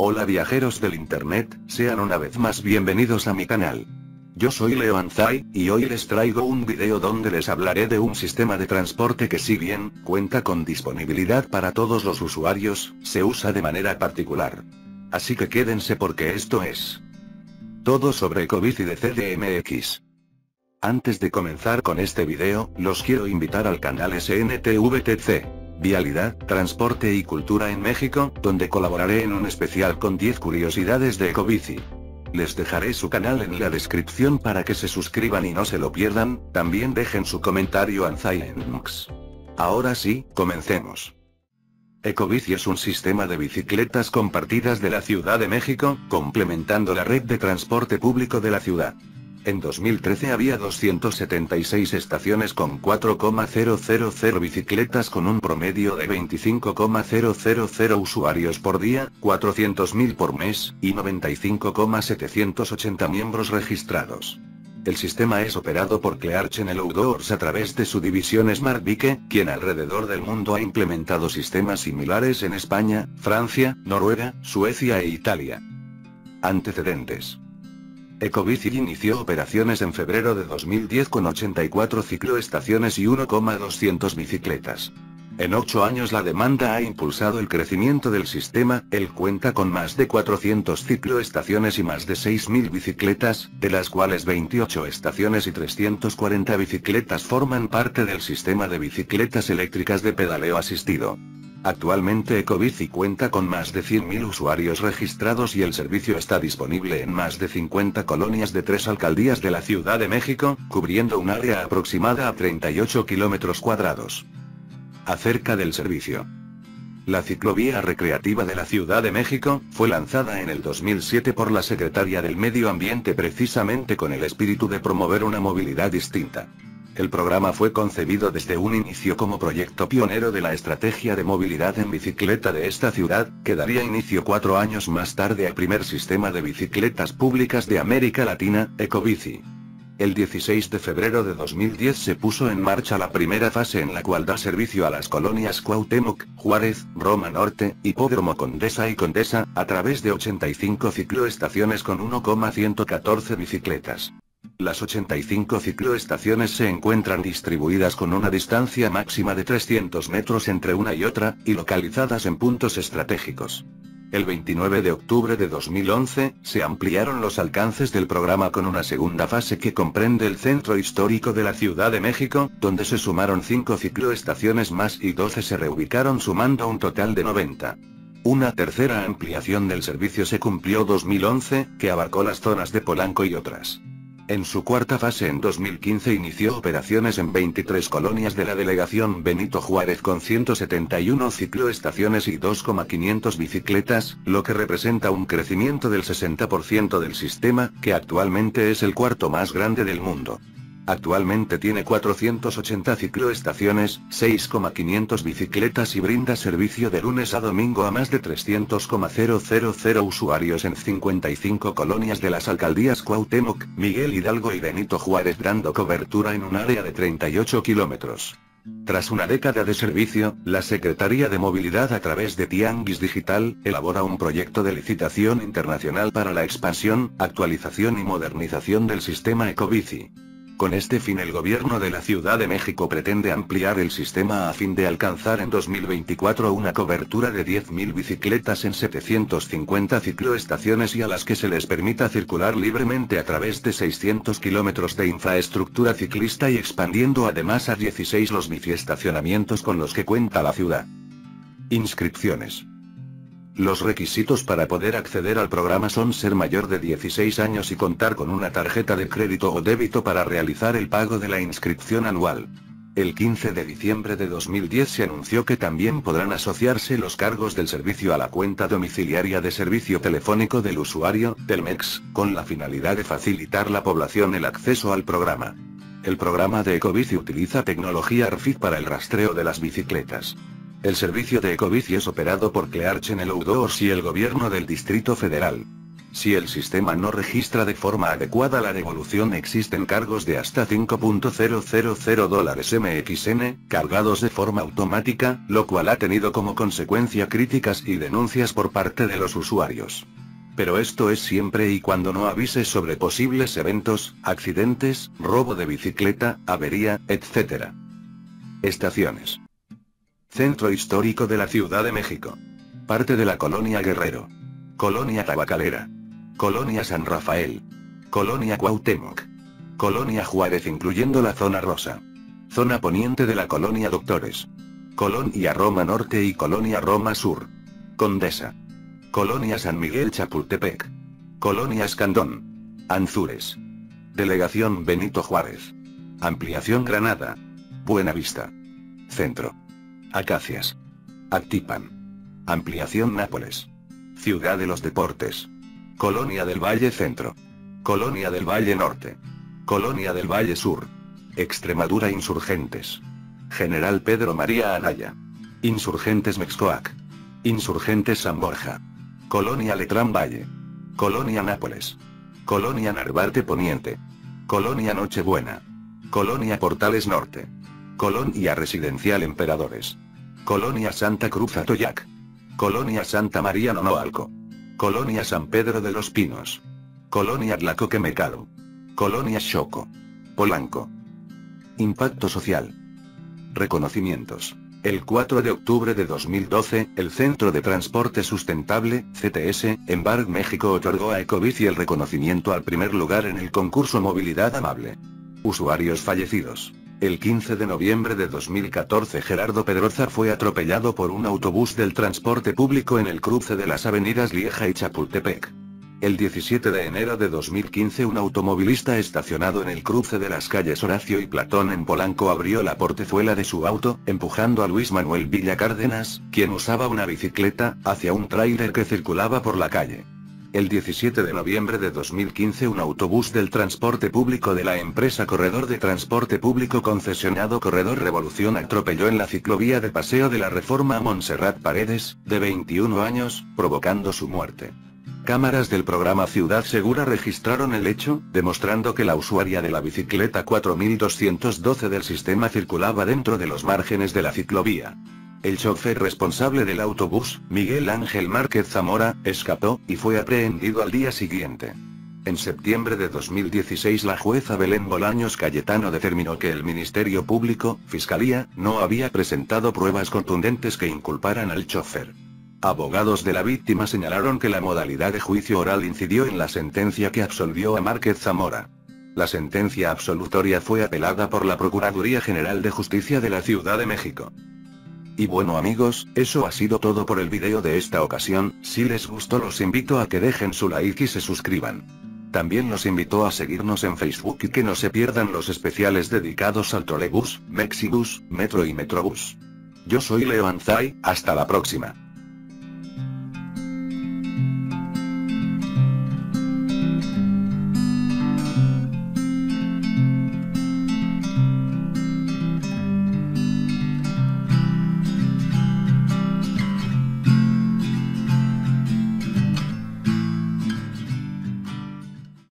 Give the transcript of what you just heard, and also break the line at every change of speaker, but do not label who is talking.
Hola viajeros del internet, sean una vez más bienvenidos a mi canal. Yo soy Leo Anzai, y hoy les traigo un video donde les hablaré de un sistema de transporte que si bien, cuenta con disponibilidad para todos los usuarios, se usa de manera particular. Así que quédense porque esto es... Todo sobre Ecobici de CDMX. Antes de comenzar con este video, los quiero invitar al canal SNTVTC. Vialidad, Transporte y Cultura en México, donde colaboraré en un especial con 10 curiosidades de Ecobici. Les dejaré su canal en la descripción para que se suscriban y no se lo pierdan, también dejen su comentario en Zylenx. Ahora sí, comencemos. Ecobici es un sistema de bicicletas compartidas de la Ciudad de México, complementando la red de transporte público de la ciudad. En 2013 había 276 estaciones con 4,000 bicicletas con un promedio de 25,000 usuarios por día, 400.000 por mes, y 95,780 miembros registrados. El sistema es operado por Clear Channel Outdoors a través de su división Smart Bike, quien alrededor del mundo ha implementado sistemas similares en España, Francia, Noruega, Suecia e Italia. Antecedentes. Ecobici inició operaciones en febrero de 2010 con 84 cicloestaciones y 1,200 bicicletas. En ocho años la demanda ha impulsado el crecimiento del sistema, él cuenta con más de 400 cicloestaciones y más de 6.000 bicicletas, de las cuales 28 estaciones y 340 bicicletas forman parte del sistema de bicicletas eléctricas de pedaleo asistido. Actualmente Ecobici cuenta con más de 100.000 usuarios registrados y el servicio está disponible en más de 50 colonias de tres alcaldías de la Ciudad de México, cubriendo un área aproximada a 38 kilómetros cuadrados. Acerca del servicio. La ciclovía recreativa de la Ciudad de México, fue lanzada en el 2007 por la Secretaria del Medio Ambiente precisamente con el espíritu de promover una movilidad distinta. El programa fue concebido desde un inicio como proyecto pionero de la estrategia de movilidad en bicicleta de esta ciudad, que daría inicio cuatro años más tarde al primer sistema de bicicletas públicas de América Latina, Ecobici. El 16 de febrero de 2010 se puso en marcha la primera fase en la cual da servicio a las colonias Cuauhtémoc, Juárez, Roma Norte, Hipódromo Condesa y Condesa, a través de 85 cicloestaciones con 1,114 bicicletas. Las 85 cicloestaciones se encuentran distribuidas con una distancia máxima de 300 metros entre una y otra, y localizadas en puntos estratégicos. El 29 de octubre de 2011, se ampliaron los alcances del programa con una segunda fase que comprende el centro histórico de la Ciudad de México, donde se sumaron 5 cicloestaciones más y 12 se reubicaron sumando un total de 90. Una tercera ampliación del servicio se cumplió 2011, que abarcó las zonas de Polanco y otras. En su cuarta fase en 2015 inició operaciones en 23 colonias de la delegación Benito Juárez con 171 cicloestaciones y 2,500 bicicletas, lo que representa un crecimiento del 60% del sistema, que actualmente es el cuarto más grande del mundo. Actualmente tiene 480 cicloestaciones, 6,500 bicicletas y brinda servicio de lunes a domingo a más de 300,000 usuarios en 55 colonias de las alcaldías Cuauhtémoc, Miguel Hidalgo y Benito Juárez dando cobertura en un área de 38 kilómetros. Tras una década de servicio, la Secretaría de Movilidad a través de Tianguis Digital, elabora un proyecto de licitación internacional para la expansión, actualización y modernización del sistema Ecobici. Con este fin el gobierno de la Ciudad de México pretende ampliar el sistema a fin de alcanzar en 2024 una cobertura de 10.000 bicicletas en 750 cicloestaciones y a las que se les permita circular libremente a través de 600 kilómetros de infraestructura ciclista y expandiendo además a 16 los biciestacionamientos con los que cuenta la ciudad. Inscripciones. Los requisitos para poder acceder al programa son ser mayor de 16 años y contar con una tarjeta de crédito o débito para realizar el pago de la inscripción anual. El 15 de diciembre de 2010 se anunció que también podrán asociarse los cargos del servicio a la cuenta domiciliaria de servicio telefónico del usuario, Telmex, con la finalidad de facilitar la población el acceso al programa. El programa de Ecobici utiliza tecnología RFID para el rastreo de las bicicletas. El servicio de Ecobici es operado por Clear Channel Outdoors y el gobierno del Distrito Federal. Si el sistema no registra de forma adecuada la devolución existen cargos de hasta 5.000 dólares MXN, cargados de forma automática, lo cual ha tenido como consecuencia críticas y denuncias por parte de los usuarios. Pero esto es siempre y cuando no avise sobre posibles eventos, accidentes, robo de bicicleta, avería, etc. Estaciones. Centro histórico de la Ciudad de México. Parte de la Colonia Guerrero. Colonia Tabacalera. Colonia San Rafael. Colonia Cuauhtémoc. Colonia Juárez incluyendo la zona rosa. Zona poniente de la Colonia Doctores. Colonia Roma Norte y Colonia Roma Sur. Condesa. Colonia San Miguel Chapultepec. Colonia Escandón. Anzures. Delegación Benito Juárez. Ampliación Granada. Buena Vista. Centro. Acacias. Actipan. Ampliación Nápoles. Ciudad de los Deportes. Colonia del Valle Centro. Colonia del Valle Norte. Colonia del Valle Sur. Extremadura Insurgentes. General Pedro María Anaya. Insurgentes Mexcoac. Insurgentes San Borja. Colonia Letrán Valle. Colonia Nápoles. Colonia Narvarte Poniente. Colonia Nochebuena. Colonia Portales Norte. Colonia Residencial Emperadores. Colonia Santa Cruz Atoyac. Colonia Santa María Nonoalco. Colonia San Pedro de los Pinos. Colonia Tlacoquemecado. Colonia Choco. Polanco. Impacto social. Reconocimientos. El 4 de octubre de 2012, el Centro de Transporte Sustentable, CTS, en Barg, México otorgó a Ecobici el reconocimiento al primer lugar en el concurso Movilidad Amable. Usuarios fallecidos. El 15 de noviembre de 2014 Gerardo Pedroza fue atropellado por un autobús del transporte público en el cruce de las avenidas Lieja y Chapultepec. El 17 de enero de 2015 un automovilista estacionado en el cruce de las calles Horacio y Platón en Polanco abrió la portezuela de su auto, empujando a Luis Manuel Villa Cárdenas, quien usaba una bicicleta, hacia un tráiler que circulaba por la calle. El 17 de noviembre de 2015 un autobús del transporte público de la empresa Corredor de Transporte Público concesionado Corredor Revolución atropelló en la ciclovía de Paseo de la Reforma Montserrat Paredes, de 21 años, provocando su muerte. Cámaras del programa Ciudad Segura registraron el hecho, demostrando que la usuaria de la bicicleta 4212 del sistema circulaba dentro de los márgenes de la ciclovía. El chofer responsable del autobús, Miguel Ángel Márquez Zamora, escapó, y fue aprehendido al día siguiente. En septiembre de 2016 la jueza Belén Bolaños Cayetano determinó que el Ministerio Público, Fiscalía, no había presentado pruebas contundentes que inculparan al chofer. Abogados de la víctima señalaron que la modalidad de juicio oral incidió en la sentencia que absolvió a Márquez Zamora. La sentencia absolutoria fue apelada por la Procuraduría General de Justicia de la Ciudad de México. Y bueno amigos, eso ha sido todo por el video de esta ocasión, si les gustó los invito a que dejen su like y se suscriban. También los invito a seguirnos en Facebook y que no se pierdan los especiales dedicados al trolebús, Mexibus, Metro y Metrobús. Yo soy Leo Anzai, hasta la próxima.